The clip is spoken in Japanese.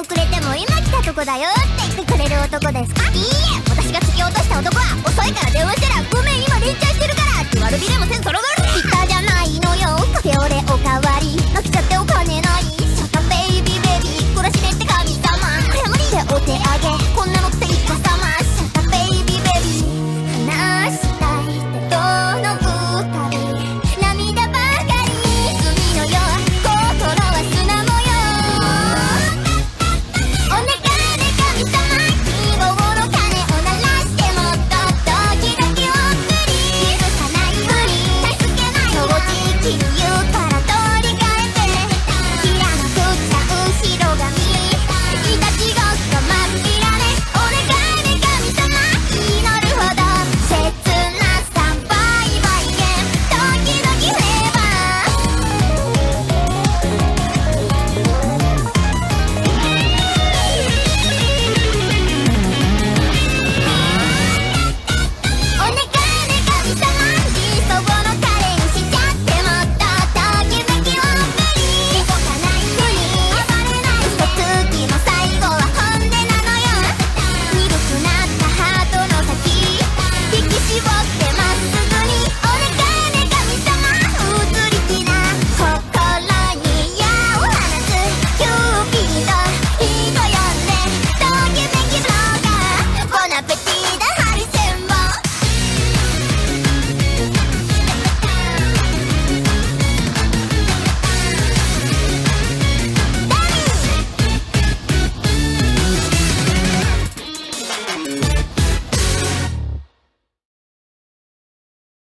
遅れても今来たとこだよって言ってくれる男ですか？いいえ私が突き落とした男は遅いから電話したらごめん今連チャンしてるからって悪びれもせず